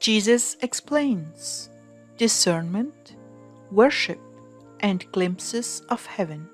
Jesus explains discernment, worship, and glimpses of heaven.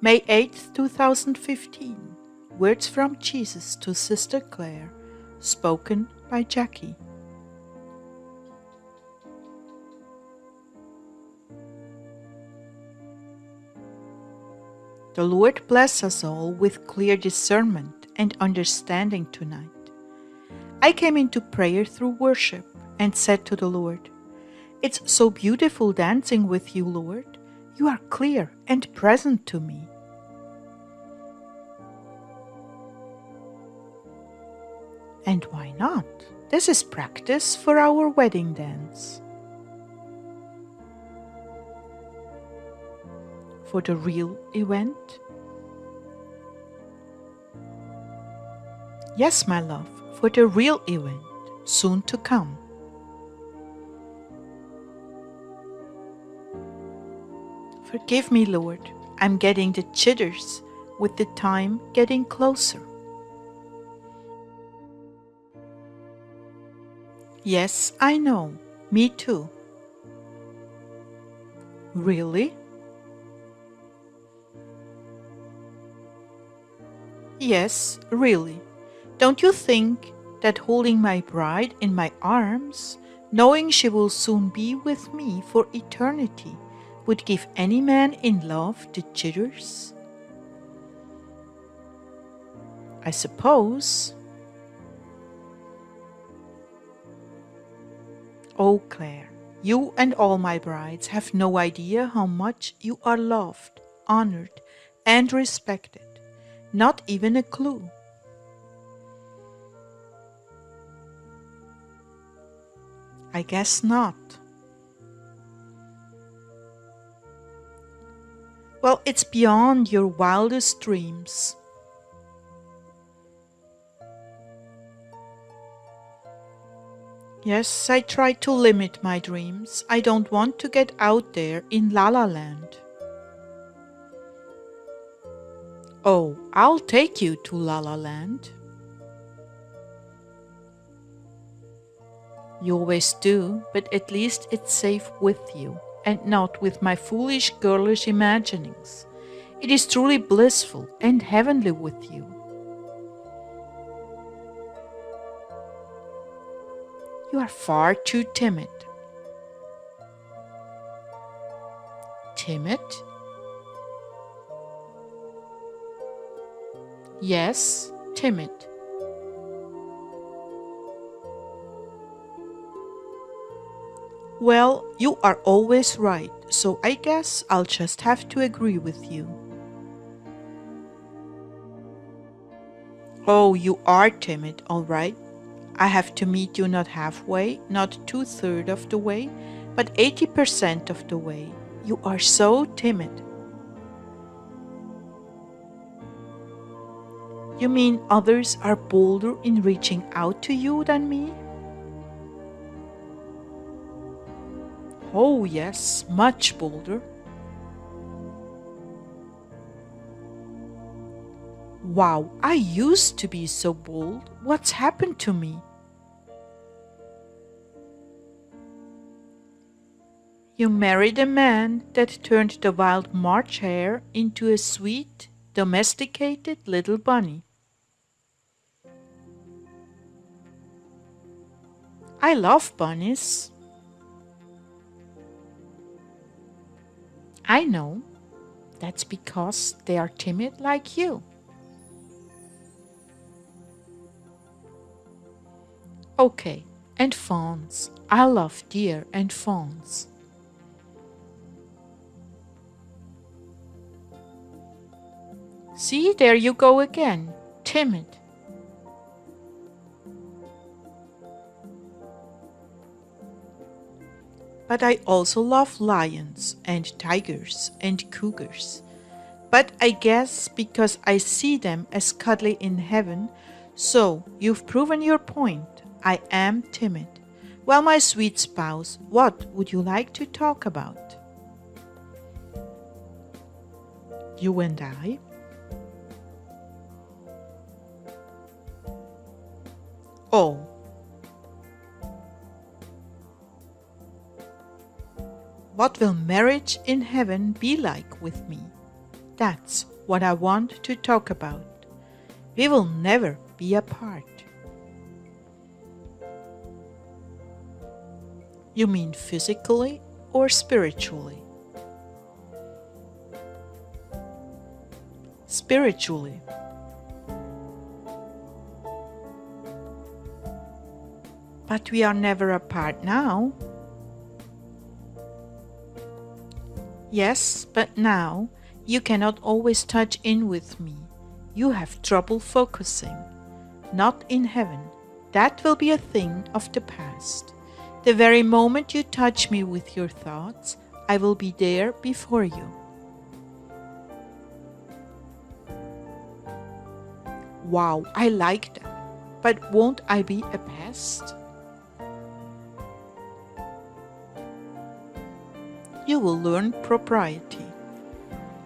May 8th, 2015. Words from Jesus to Sister Clare, spoken by Jackie. The Lord bless us all with clear discernment and understanding tonight. I came into prayer through worship and said to the Lord, It's so beautiful dancing with you, Lord. You are clear and present to me. And why not? This is practice for our wedding dance. For the real event? Yes, my love, for the real event, soon to come. Forgive me, Lord, I'm getting the jitters with the time getting closer. Yes, I know, me too. Really? Yes, really. Don't you think that holding my bride in my arms, knowing she will soon be with me for eternity, would give any man in love the jitters? I suppose. Oh, Clare, you and all my brides have no idea how much you are loved, honored, and respected. Not even a clue. I guess not. Well, it's beyond your wildest dreams. Yes, I try to limit my dreams. I don't want to get out there in La La Land. Oh, I'll take you to La La Land. You always do, but at least it's safe with you and not with my foolish girlish imaginings. It is truly blissful and heavenly with you. You are far too timid. Timid? Yes, timid. Well, you are always right, so I guess I'll just have to agree with you. Oh, you are timid, all right. I have to meet you not halfway, not two thirds of the way, but 80% of the way. You are so timid. You mean others are bolder in reaching out to you than me? Oh, yes, much bolder. Wow, I used to be so bold. What's happened to me? You married a man that turned the wild March hare into a sweet, domesticated little bunny. I love bunnies. I know. That's because they are timid like you. Okay, and fawns. I love deer and fawns. See, there you go again, timid. But I also love lions and tigers and cougars. But I guess because I see them as cuddly in heaven, so you've proven your point. I am timid. Well, my sweet spouse, what would you like to talk about? You and I? Oh, What will marriage in heaven be like with me? That's what I want to talk about. We will never be apart. You mean physically or spiritually? Spiritually. But we are never apart now. Yes, but now you cannot always touch in with me. You have trouble focusing. Not in heaven. That will be a thing of the past. The very moment you touch me with your thoughts, I will be there before you. Wow, I like that. But won't I be a pest? You will learn propriety.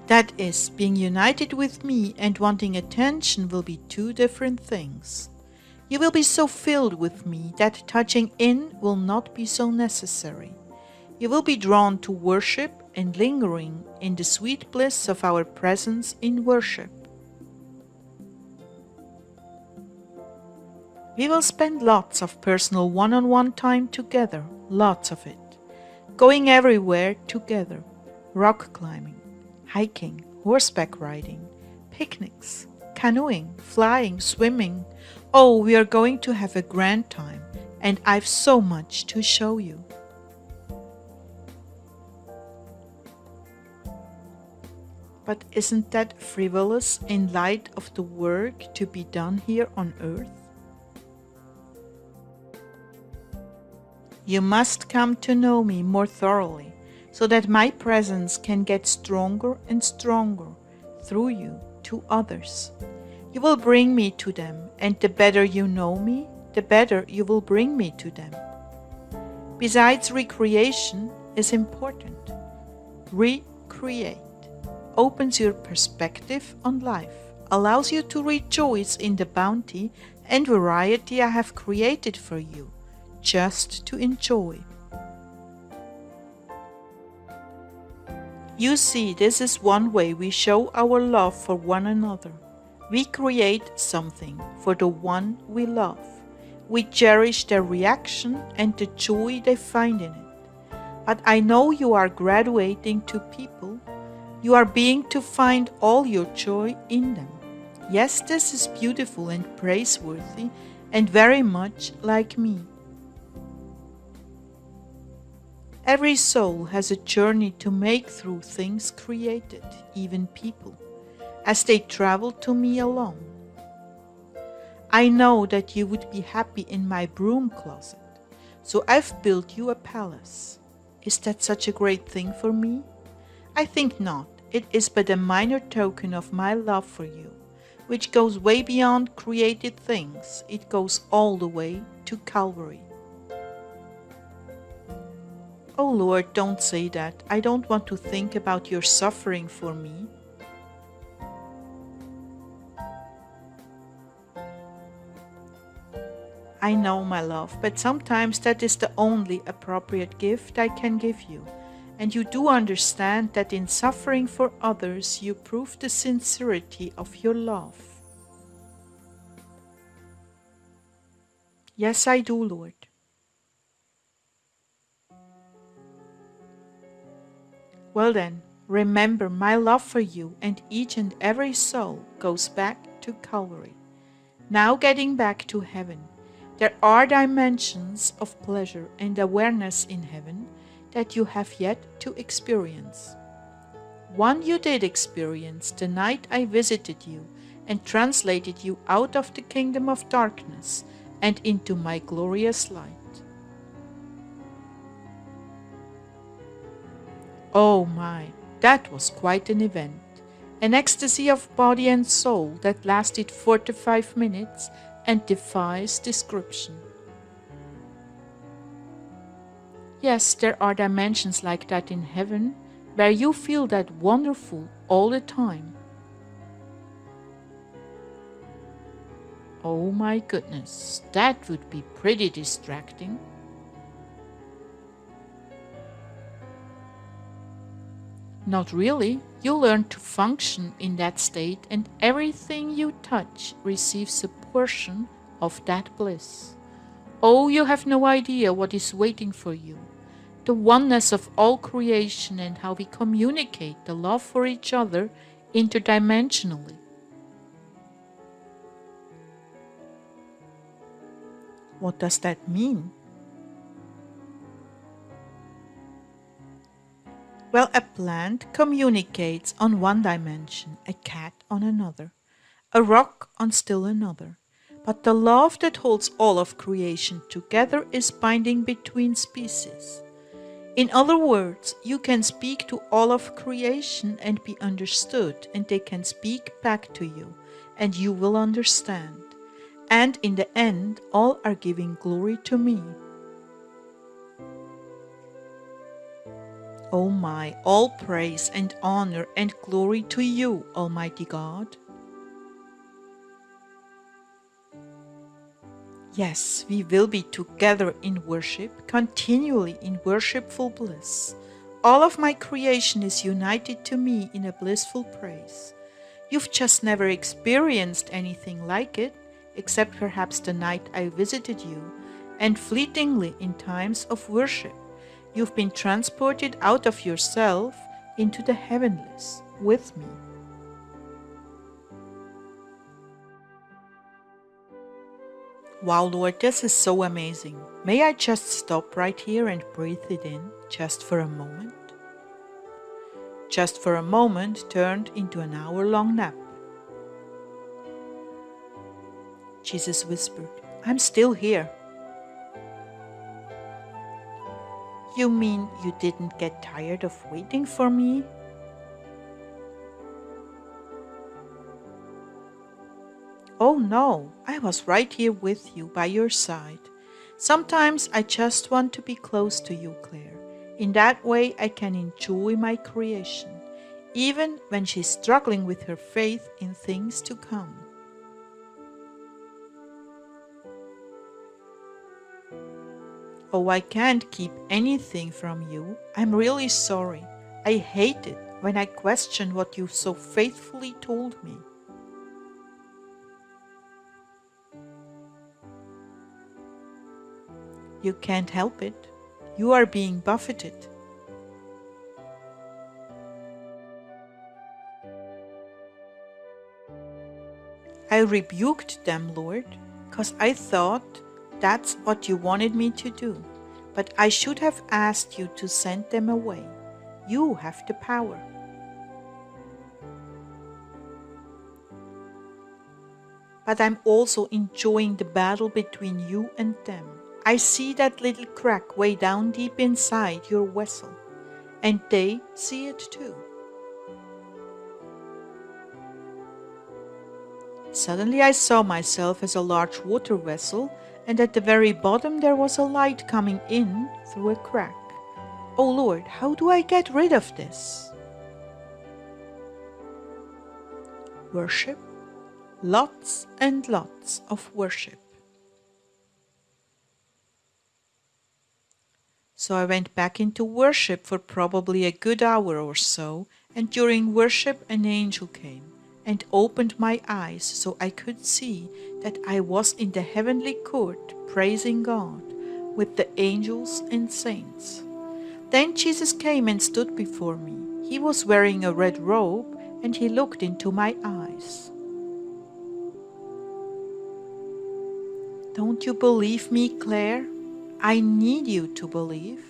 That is, being united with me and wanting attention will be two different things. You will be so filled with me that touching in will not be so necessary. You will be drawn to worship and lingering in the sweet bliss of our presence in worship. We will spend lots of personal one on one time together, lots of it. Going everywhere together rock climbing, hiking, horseback riding, picnics, canoeing, flying, swimming, Oh, we are going to have a grand time, and I've so much to show you. But isn't that frivolous in light of the work to be done here on earth? You must come to know me more thoroughly so that my presence can get stronger and stronger through you to others. You will bring me to them, and the better you know me, the better you will bring me to them. Besides, recreation is important. Recreate opens your perspective on life, allows you to rejoice in the bounty and variety I have created for you, just to enjoy. You see, this is one way we show our love for one another. We create something for the one we love. We cherish their reaction and the joy they find in it. But I know you are graduating to people. You are being to find all your joy in them. Yes, this is beautiful and praiseworthy and very much like me. Every soul has a journey to make through things created, even people as they travel to me alone. I know that you would be happy in my broom closet, so I've built you a palace. Is that such a great thing for me? I think not. It is but a minor token of my love for you, which goes way beyond created things. It goes all the way to Calvary. Oh Lord, don't say that. I don't want to think about your suffering for me. I know, my love, but sometimes that is the only appropriate gift I can give you. And you do understand that in suffering for others, you prove the sincerity of your love. Yes, I do, Lord. Well, then, remember my love for you and each and every soul goes back to Calvary. Now, getting back to heaven. There are dimensions of pleasure and awareness in heaven that you have yet to experience. One you did experience the night I visited you and translated you out of the kingdom of darkness and into my glorious light. Oh my, that was quite an event. An ecstasy of body and soul that lasted 45 minutes and defies description. Yes, there are dimensions like that in heaven where you feel that wonderful all the time. Oh my goodness, that would be pretty distracting. Not really. You learn to function in that state, and everything you touch receives a portion of that bliss. Oh, you have no idea what is waiting for you. The oneness of all creation and how we communicate the love for each other interdimensionally. What does that mean? Well, a plant communicates on one dimension, a cat on another, a rock on still another. But the love that holds all of creation together is binding between species. In other words, you can speak to all of creation and be understood, and they can speak back to you, and you will understand. And in the end, all are giving glory to me. O my, all praise and honor and glory to you, Almighty God. Yes, we will be together in worship, continually in worshipful bliss. All of my creation is united to me in a blissful praise. You've just never experienced anything like it, except perhaps the night I visited you, and fleetingly in times of worship. You've been transported out of yourself into the heavenlies with me. Wow, Lord, this is so amazing. May I just stop right here and breathe it in just for a moment? Just for a moment turned into an hour long nap. Jesus whispered, I'm still here. You mean you didn't get tired of waiting for me? Oh no, I was right here with you by your side. Sometimes I just want to be close to you, Clare. In that way, I can enjoy my creation, even when she's struggling with her faith in things to come. Oh, I can't keep anything from you. I'm really sorry. I hate it when I question what you so faithfully told me. You can't help it. You are being buffeted. I rebuked them, Lord, because I thought that's what you wanted me to do. But I should have asked you to send them away. You have the power. But I'm also enjoying the battle between you and them. I see that little crack way down deep inside your vessel, and they see it too. Suddenly I saw myself as a large water vessel and at the very bottom there was a light coming in through a crack. Oh Lord, how do I get rid of this? Worship, lots and lots of worship. So I went back into worship for probably a good hour or so, and during worship an angel came and opened my eyes so I could see that I was in the heavenly court praising God with the angels and saints. Then Jesus came and stood before me. He was wearing a red robe and he looked into my eyes. Don't you believe me, Clare? I need you to believe.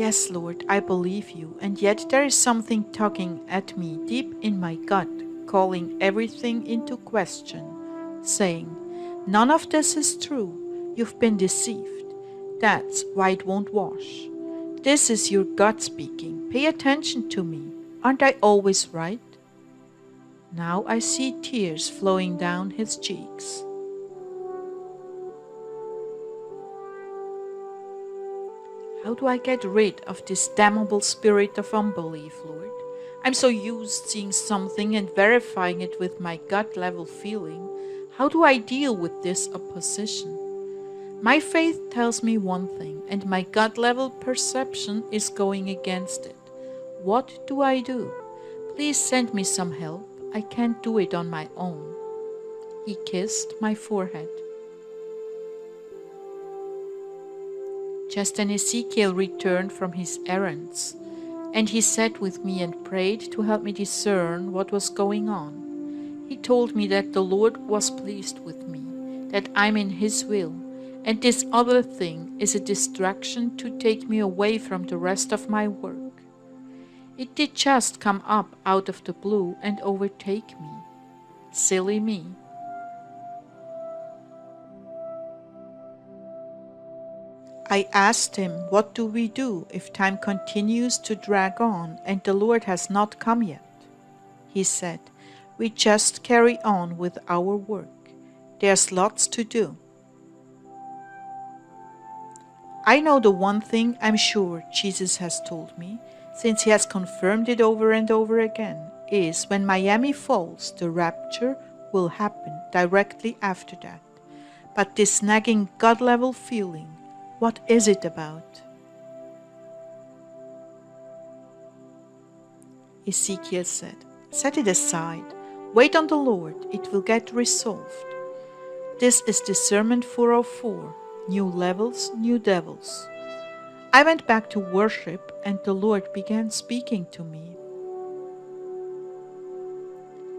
Yes, Lord, I believe you, and yet there is something tugging at me deep in my gut, calling everything into question, saying, None of this is true. You've been deceived. That's why it won't wash. This is your gut speaking. Pay attention to me. Aren't I always right? Now I see tears flowing down his cheeks. How do I get rid of this damnable spirit of unbelief, Lord? I'm so used to seeing something and verifying it with my gut level feeling. How do I deal with this opposition? My faith tells me one thing, and my gut level perception is going against it. What do I do? Please send me some help. I can't do it on my own. He kissed my forehead. Just then Ezekiel returned from his errands, and he sat with me and prayed to help me discern what was going on. He told me that the Lord was pleased with me, that I'm in His will, and this other thing is a distraction to take me away from the rest of my work. It did just come up out of the blue and overtake me. Silly me. I asked him, What do we do if time continues to drag on and the Lord has not come yet? He said, We just carry on with our work. There's lots to do. I know the one thing I'm sure Jesus has told me, since he has confirmed it over and over again, is when Miami falls, the rapture will happen directly after that. But this nagging God level feeling, what is it about? Ezekiel said, Set it aside. Wait on the Lord. It will get resolved. This is discernment 404 New levels, new devils. I went back to worship, and the Lord began speaking to me.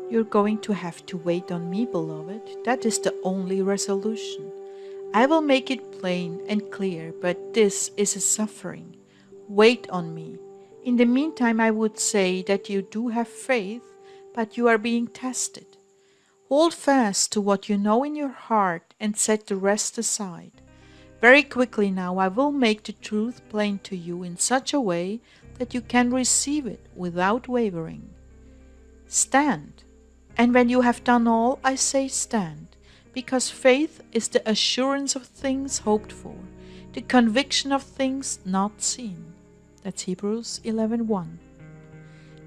You're going to have to wait on me, beloved. That is the only resolution. I will make it plain and clear, but this is a suffering. Wait on me. In the meantime, I would say that you do have faith, but you are being tested. Hold fast to what you know in your heart and set the rest aside. Very quickly now, I will make the truth plain to you in such a way that you can receive it without wavering. Stand. And when you have done all, I say stand because faith is the assurance of things hoped for, the conviction of things not seen. That's Hebrews 11:1. 1.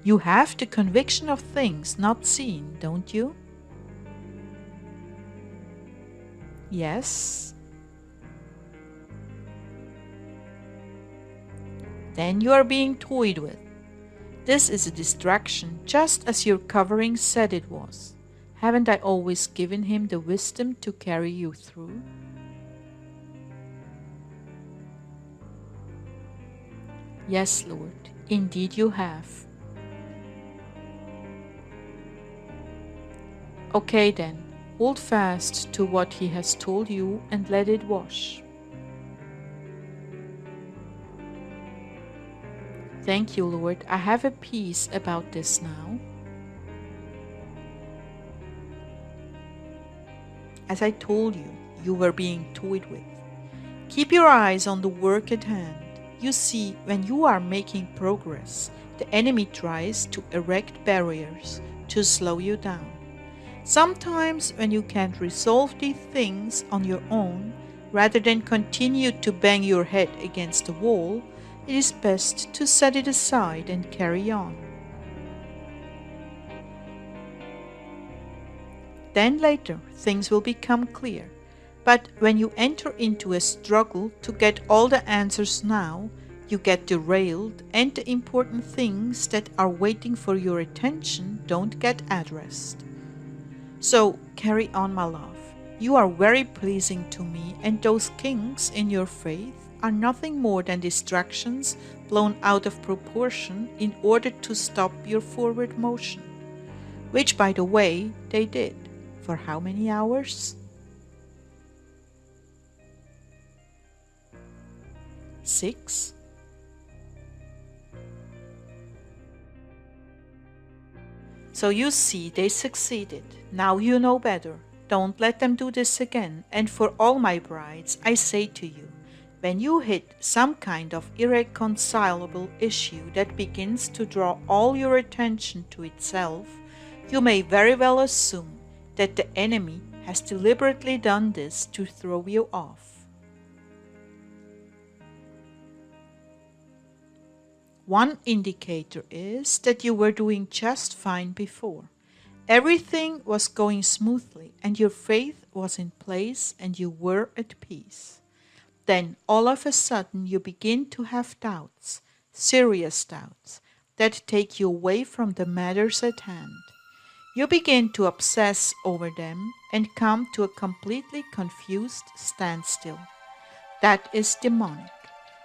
You have the conviction of things not seen, don't you? Yes. Then you are being toyed with. This is a distraction, just as your covering said it was. Haven't I always given him the wisdom to carry you through? Yes, Lord, indeed you have. Okay then, hold fast to what he has told you and let it wash. Thank you, Lord. I have a peace about this now. As I told you, you were being toyed with. Keep your eyes on the work at hand. You see, when you are making progress, the enemy tries to erect barriers to slow you down. Sometimes, when you can't resolve these things on your own, rather than continue to bang your head against the wall, it is best to set it aside and carry on. Then later things will become clear. But when you enter into a struggle to get all the answers now, you get derailed and the important things that are waiting for your attention don't get addressed. So carry on, my love. You are very pleasing to me, and those kinks in your faith are nothing more than distractions blown out of proportion in order to stop your forward motion, which, by the way, they did. For how many hours? Six? So you see, they succeeded. Now you know better. Don't let them do this again. And for all my brides, I say to you, when you hit some kind of irreconcilable issue that begins to draw all your attention to itself, you may very well assume that the enemy has deliberately done this to throw you off. One indicator is that you were doing just fine before. Everything was going smoothly and your faith was in place and you were at peace. then all of a sudden you begin to have doubts, serious doubts, that take you away from the matters at hand. You begin to obsess over them and come to a completely confused standstill. That is demonic.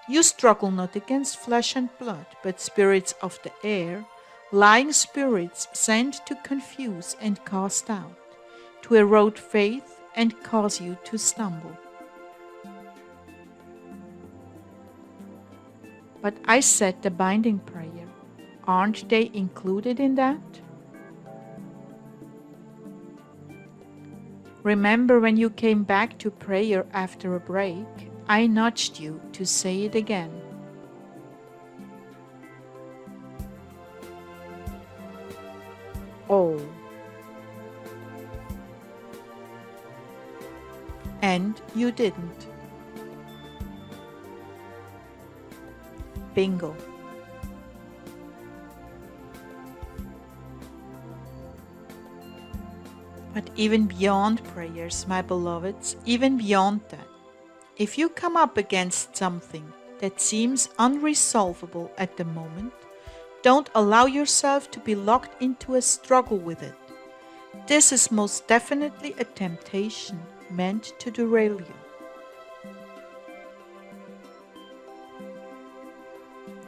You struggle not against flesh and blood, but spirits of the air, lying spirits sent to confuse and cast out, to erode faith and cause you to stumble. But I said the binding prayer. Aren't they included in that? Remember when you came back to prayer after a break, I nudged you to say it again. Oh. And you didn't. Bingo. But even beyond prayers, my beloveds, even beyond that, if you come up against something that seems unresolvable at the moment, don't allow yourself to be locked into a struggle with it. This is most definitely a temptation meant to derail you.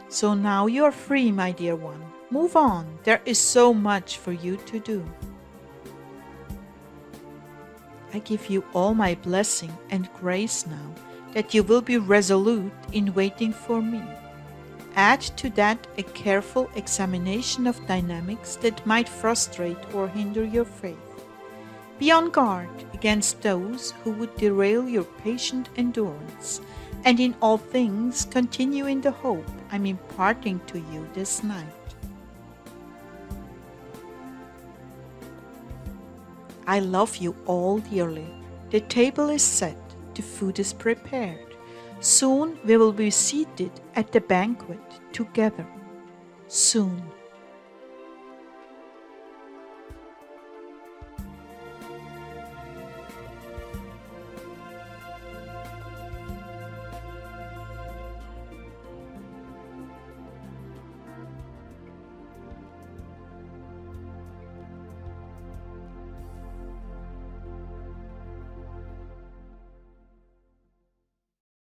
So now you are free, my dear one. Move on. There is so much for you to do. I give you all my blessing and grace now, that you will be resolute in waiting for me. Add to that a careful examination of dynamics that might frustrate or hinder your faith. Be on guard against those who would derail your patient endurance, and in all things continue in the hope I'm imparting to you this night. I love you all dearly. The table is set, the food is prepared. Soon we will be seated at the banquet together. Soon.